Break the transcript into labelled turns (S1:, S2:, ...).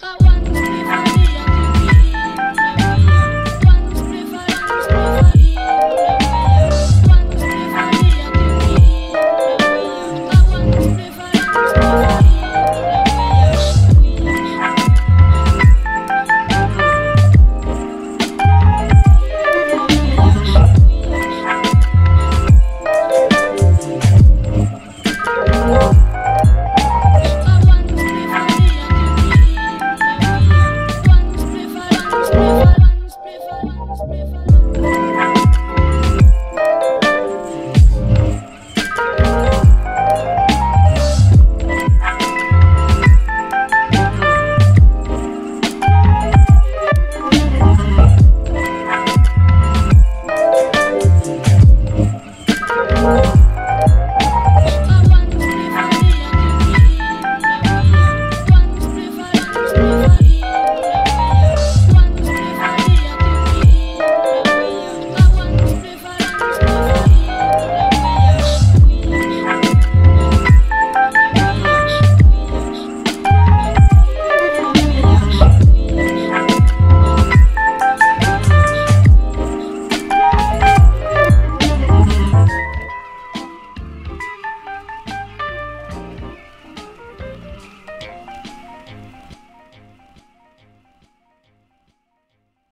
S1: Got one Bye.